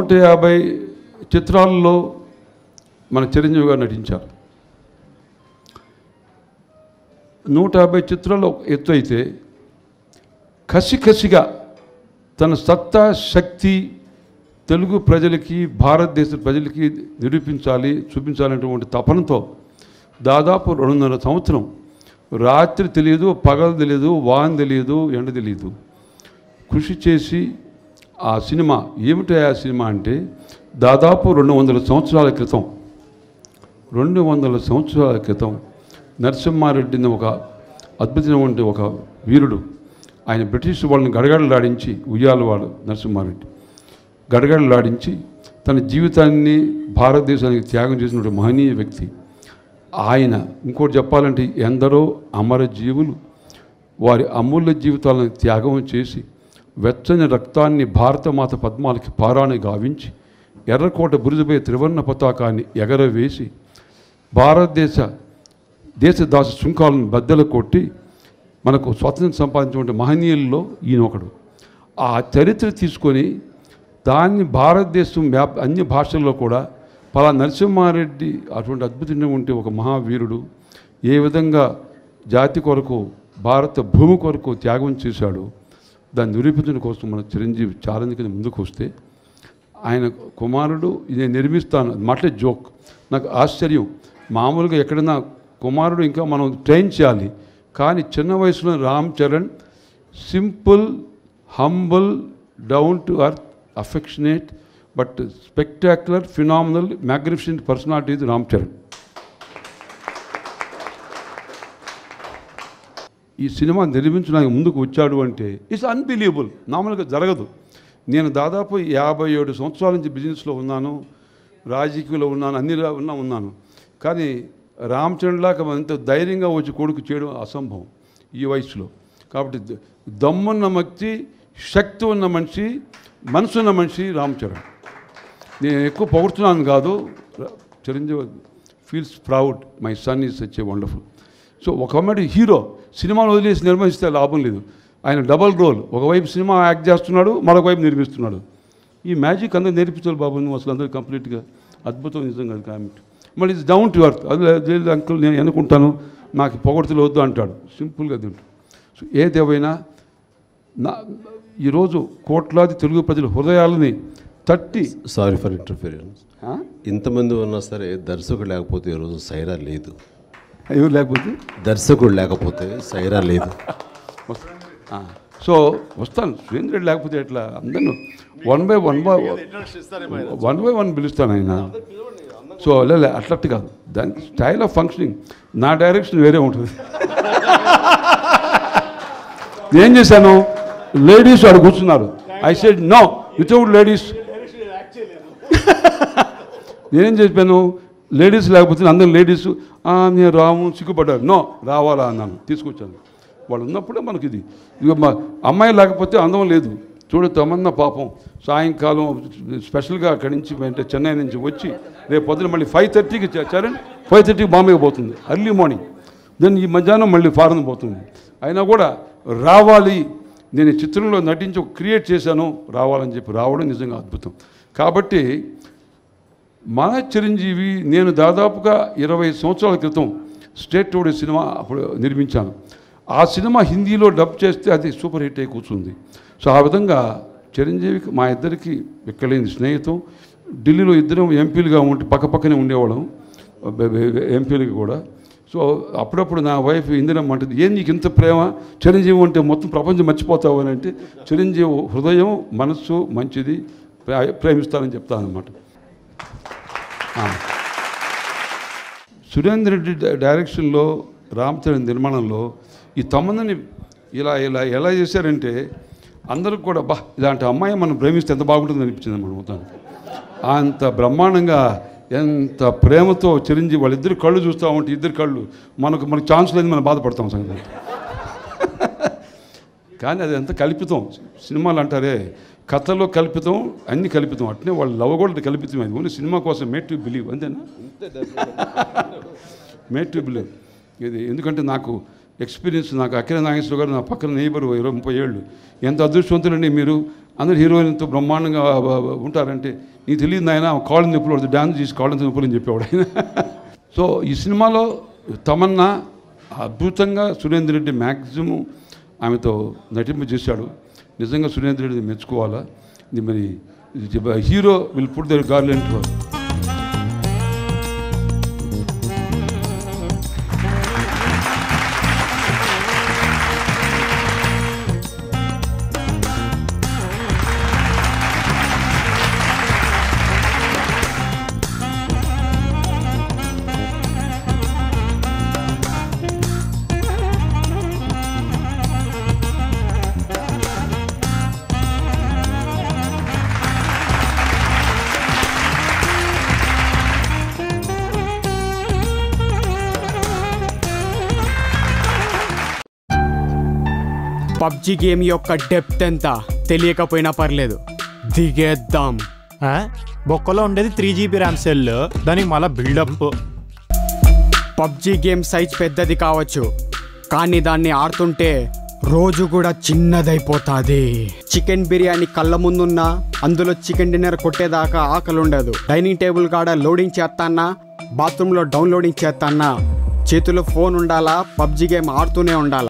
నూట యాభై చిత్రాల్లో మన చిరంజీవి గారు నటించారు. నూట యాభై చిత్రాలు ఎత్తు అయితే కసి కసిగా తన సత్తా శక్తి తెలుగు ప్రజలకి భారతదేశ ప్రజలకి నిరూపించాలి చూపించాలనేటువంటి తపనతో దాదాపు రెండున్నర సంవత్సరం రాత్రి తెలియదు పగలు తెలియదు వాన్ తెలియదు ఎండ తెలియదు. కృషి చేసి ఆ సినిమా ఏమిటి ఆ సినిమా అంటే దాదాపు రెండు వందల సంవత్సరాల క్రితం రెండు వందల సంవత్సరాల క్రితం నరసింహారెడ్డిని ఒక అద్భుతమైనటువంటి ఒక వీరుడు ఆయన బ్రిటిష్ వాళ్ళని గడగడలాడించి ఉయ్యాలవాడు నరసింహారెడ్డి. గడగడలాడించి తన జీవితాన్ని భారతదేశానికి త్యాగం చేసినటువంటి మహనీయ వ్యక్తి. ఆయన ఇంకోటి చెప్పాలంటే ఎందరో అమర జీవులు వారి అమూల్య జీవితాలను త్యాగం చేసి వెచ్చని రక్తాన్ని భారతమాత పద్మాలకి పారాణి గావించి ఎర్రకోట బురుజుపై త్రివర్ణ పతాకాన్ని ఎగరవేసి భారతదేశ దేశదాస శృంఖాలను బద్దలు కొట్టి మనకు స్వాతంత్రం సంపాదించినటువంటి మహనీయుల్లో ఈయన ఒకడు ఆ చరిత్ర తీసుకొని దాన్ని భారతదేశం వ్యాప్ అన్ని భాషల్లో కూడా పలా నరసింహారెడ్డి అటువంటి అద్భుతంగా ఉంటే ఒక మహావీరుడు ఏ విధంగా జాతి కొరకు భారత భూమి కొరకు త్యాగం చేశాడు దాన్ని నిరూపించడం కోసం మన చిరంజీవి ఛాలెంజ్ కింద ముందుకు వస్తే ఆయన కుమారుడు ఇది నిర్మిస్తాను. మాటలే జోక్. నాకు ఆశ్చర్యం. మామూలుగా ఎక్కడైనా కుమారుడు ఇంకా మనం ట్రైన్ చేయాలి. కానీ చిన్న వయసులో Ram Charan simple humble down to earth affectionate but spectacular phenomenal magnificent personality ఇది రామ్ చరణ్. ఈ సినిమా నిర్మించడానికి ముందుకు వచ్చాడు అంటే ఇట్స్ అన్బిలీవబుల్ నామూలుగా జరగదు. నేను దాదాపు యాభై ఏడు సంవత్సరాల నుంచి బిజినెస్లో ఉన్నాను రాజకీయంలో ఉన్నాను అన్ని ఉన్నా ఉన్నాను. కానీ రామచంద్రలాగా అంత ధైర్యంగా వచ్చి కొడుకు చేయడం అసంభవం ఈ వయసులో. కాబట్టి దమ్మున్న వ్యక్తి శక్తి ఉన్న మనిషి మనసు ఉన్న మనిషి రామచరణ్ నేను ఎక్కువ పొగుడుతున్నాను కాదు. Chiranjeevi feels proud. My son is such a wonderful. So ఒక కమెడీ హీరో. సినిమాను వదిలేసి నిర్వహిస్తే లాభం లేదు. ఆయన డబల్ రోల్. ఒకవైపు సినిమా యాక్ట్ చేస్తున్నాడు మరొక వైపు నిర్మిస్తున్నాడు. ఈ మ్యాజిక్ అందరూ నేర్పించాలి బాబు నువ్వు అసలు అందరూ కంప్లీట్గా అద్భుతం నిజంగా కామెంట్. మళ్ళీ ఇది డౌన్ టు అర్త్ అది లేదు అంకుల్ నేను అనుకుంటాను నాకు పొగడుతులు వద్దు అంటాడు. సింపుల్గా తింటాడు సో ఏదేమైనా నా ఈరోజు కోట్లాది తెలుగు ప్రజల హృదయాలని తట్టి సారీ ఫర్ ఇంటర్ఫీరెన్స్. ఆ? ఇంతమంది ఉన్నా సరే దర్శకుడు లేకపోతే ఈరోజు సైరా లేదు. ఎవరు లేకపోతే? దర్శకుడు లేకపోతే సైరా లేదు. ఆ, సో వస్తాను. సురేంద్ర రెడ్డి లేకపోతే ఎట్లా? అందరూ one by one by one by one పిలుస్తాను ఆయన. సో లే అట్లట్టు కాదు. దాని స్టైల్ ఆఫ్ ఫంక్షనింగ్ నా డైరెక్షన్ వేరే ఉంటుంది. ఏం చేశాను? లేడీస్ వాడు కూర్చున్నారు. I said no without ladies నేనేం చెప్పాను? లేడీస్ లేకపోతే అందరం లేడీస్ నేను రాము సిగ్గుపడ్డారు నో రావాలా అన్నాను తీసుకొచ్చాను. వాళ్ళు ఉన్నప్పుడే మనకి ఇది. ఇక మా అమ్మాయి లేకపోతే అందం లేదు. చూడు తమన్న పాపం. సాయంకాలం స్పెషల్గా అక్కడి నుంచి అంటే చెన్నై నుంచి వచ్చి రేపు పొద్దున మళ్ళీ ఫైవ్ థర్టీకి చరణ్ ఫైవ్ థర్టీకి బాంబేకి పోతుంది. Early morning. దెన్ ఈ మధ్యాహ్నం మళ్ళీ ఫారెన్ పోతుంది. అయినా కూడా రావాలి. నేను ఈ చిత్రంలో నటించి ఒక క్రియేట్ చేశాను. రావాలని చెప్పి రావడం నిజంగా అద్భుతం. కాబట్టి మన చిరంజీవి నేను దాదాపుగా ఇరవై సంవత్సరాల క్రితం స్టేట్ టూడే సినిమా అప్పుడు నిర్మించాను. ఆ సినిమా హిందీలో డబ్ చేస్తే అది సూపర్ హిట్ అయి కూర్చుంది. సో ఆ విధంగా చిరంజీవికి మా ఇద్దరికి ఎక్కలేని స్నేహితం. ఢిల్లీలో ఇద్దరం ఎంపీలుగా ఉంటే పక్క పక్కనే ఉండేవాళ్ళం. ఎంపీలకి కూడా. సో అప్పుడప్పుడు నా వైఫ్ ఇందిరమ్మ అంటుంది ఏం నీకు ఇంత ప్రేమ? చిరంజీవి అంటే మొత్తం ప్రపంచం మర్చిపోతావు అని అంటే చిరంజీవి హృదయం మనస్సు మంచిది ప్రే- ప్రేమిస్తానని చెప్తాను అనమాట సురేందర్ రెడ్డి డైరెక్షన్లో రామ్ చరణ్ నిర్మాణంలో ఈ తమ్ముని ఇలా ఇలా ఎలా చేశారంటే అందరికి కూడా బా ఇలాంటి అమ్మాయి మనం ప్రేమిస్తే ఎంత బాగుంటుంది అనిపించింది మనం మొత్తానికి అంత బ్రహ్మాండంగా ఎంత ప్రేమతో చిరంజీవి వాళ్ళిద్దరు కళ్ళు చూస్తూ ఉంటే ఇద్దరు కళ్ళు మనకు మనకు ఛాన్స్ లేదు మనం బాధపడతాం సంగతి. కానీ అది ఎంత కల్పితం. సినిమాలు అంటారే కథలో కల్పితం అన్ని కల్పితం. అట్నే వాళ్ళు లవ్ కూడా కల్పితం అది. ఓన్లీ సినిమా కోసం మేట్ టు బిలీవ్ అంతేనా? Made to believe. ఇది ఎందుకంటే నాకు ఎక్స్పీరియన్స్ నాకు అఖిల నాగేశ్వర గారు నా పక్కన నేబర్ ఇరవై ముప్పై ఏళ్ళు. ఎంత అదృష్టవంతులండి మీరు? అందరు హీరోయిన్తో బ్రహ్మాండంగా ఉంటారంటే నీకు తెలియదు ఆయన కాళ్ళ నొప్పులు పడుతుంది. డ్యాన్స్ చేసి కాళ్ళ నొప్పులు అని చెప్పేవాడు ఆయన. సో ఈ సినిమాలో తమన్నా అద్భుతంగా సురేందర్ రెడ్డి మ్యాక్సిమం ఆమెతో నటింపు చేశాడు నిజంగా సురేంద్రుడిని మెచ్చుకోవాలా ఇది మరి hero will put their garland PUBG game యొక్క డెప్త్ ఎంత? తెలియకపోయినా పర్లేదు. దిగేద్దాం? బొక్కలో ఉండేది త్రీ జీబీ ర్యామ్ సెల్ దానికి మళ్ళీ బిల్డప్ పబ్జి గేమ్ సైజ్ పెద్దది కావచ్చు. కానీ దాన్ని ఆడుతుంటే రోజు కూడా చిన్నదైపోతాది. చికెన్ బిర్యానీ కళ్ళ ముందున్నా అందులో చికెన్ డిన్నర్ కొట్టేదాకా ఆకలి ఉండదు డైనింగ్ టేబుల్ కాడ లోడింగ్ చేస్తానా బాత్రూంలో డౌన్లోడింగ్ చేస్తానా చేతిలో ఫోన్ ఉండాలా పబ్జి గేమ్ ఆడుతూనే ఉండాలా?